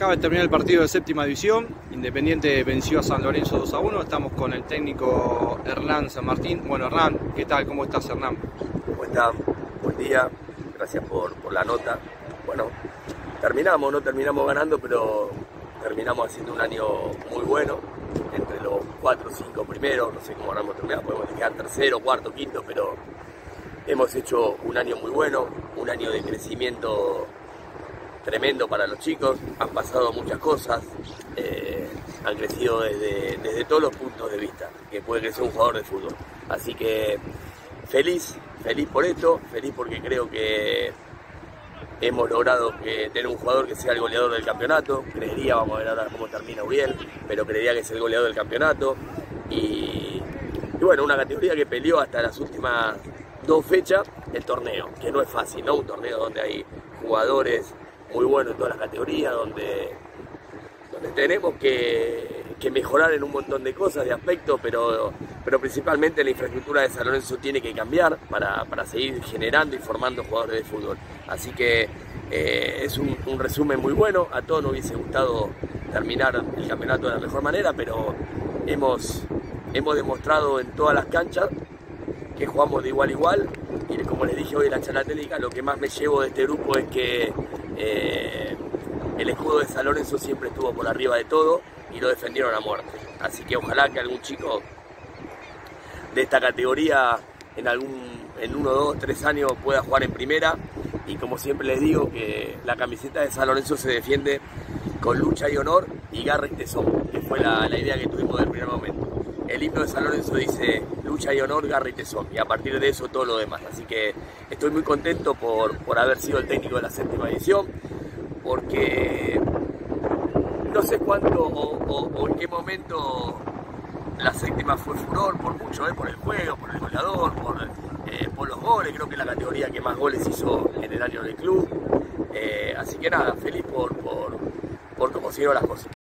Acaba de terminar el partido de séptima división. Independiente venció a San Lorenzo 2 a 1. Estamos con el técnico Hernán San Martín. Bueno, Hernán, ¿qué tal? ¿Cómo estás, Hernán? ¿Cómo están? Buen día. Gracias por, la nota. Bueno, terminamos, no terminamos ganando, pero terminamos haciendo un año muy bueno. Entre los cuatro o cinco primeros, no sé cómo vamos a terminar, podemos quedar tercero, cuarto, quinto, pero hemos hecho un año muy bueno, un año de crecimiento tremendo para los chicos, han pasado muchas cosas, eh, han crecido desde, todos los puntos de vista que puede crecer un jugador de fútbol. Así que feliz, feliz por esto, feliz porque creo que hemos logrado que tener un jugador que sea el goleador del campeonato. Creería, vamos a ver ahora cómo termina Uriel, pero creería que es el goleador del campeonato. Y bueno, una categoría que peleó hasta las últimas dos fechas el torneo, que no es fácil, ¿no? Un torneo donde hay jugadores muy bueno en todas las categorías, donde, donde tenemos que, mejorar en un montón de cosas, de aspectos, pero, pero principalmente la infraestructura de San Lorenzo tiene que cambiar para, seguir generando y formando jugadores de fútbol. Así que eh, es un, resumen muy bueno, a todos nos hubiese gustado terminar el campeonato de la mejor manera, pero hemos, hemos demostrado en todas las canchas que jugamos de igual a igual y como les dije hoy en la charla técnica, lo que más me llevo de este grupo es que eh, el escudo de San Lorenzo siempre estuvo por arriba de todo y lo defendieron a muerte. Así que ojalá que algún chico de esta categoría en algún en uno, dos, tres años pueda jugar en primera y como siempre les digo que la camiseta de San Lorenzo se defiende con lucha y honor y garra y tesón, que fue la, la idea que tuvimos del primer momento. El himno de San Lorenzo dice lucha honor, garra y tesón. Y a partir de eso todo lo demás. Así que estoy muy contento por, haber sido el técnico de la séptima edición, porque no sé cuánto o, en qué momento la séptima fue furor, por mucho, ¿eh? por el juego, por el goleador, por, eh, por los goles, creo que es la categoría que más goles hizo en el año del club. Eh, así que nada, feliz por, por, por cómo siguieron las cosas.